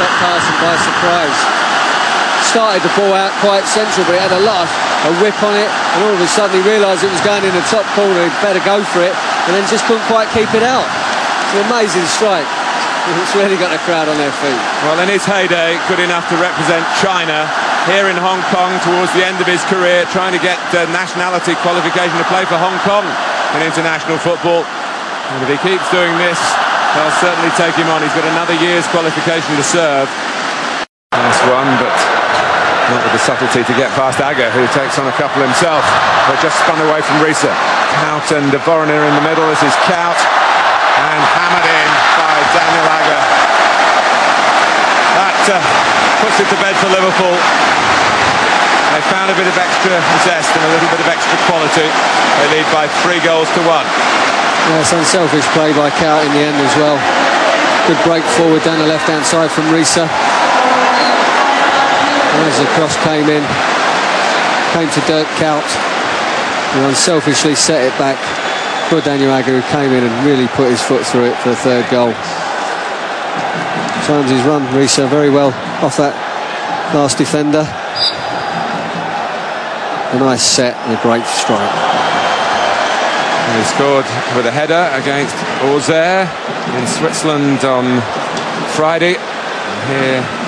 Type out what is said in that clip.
Scott Carson by surprise. Started the ball out quite central, but he had a lot, a whip on it, and all of a sudden he realised it was going in the top corner. He'd better go for it, and then just couldn't quite keep it out. It's an amazing strike. It's really got the crowd on their feet. Well, in his heyday, good enough to represent China here in Hong Kong towards the end of his career, trying to get uh, nationality qualification to play for Hong Kong in international football. And if he keeps doing this, they'll certainly take him on. He's got another year's qualification to serve. Nice one, but not with the subtlety to get past Agger, who takes on a couple himself. But just spun away from Riise. Kuyt and Voronin in the middle. This is Kuyt. And hammered in by Daniel Agger. That uh, puts it to bed for Liverpool. They found a bit of extra zest and a little bit of extra quality. They lead by three goals to one. It's unselfish play by Kuyt in the end as well. Good break forward down the left-hand side from Riise. As the cross came in, came to Dirk Kuyt, and unselfishly set it back for Daniel Agger, who came in and really put his foot through it for the third goal. Times his run, Riise, very well off that last defender. A nice set and a great strike. He scored with a header against Auxerre in Switzerland on Friday. Here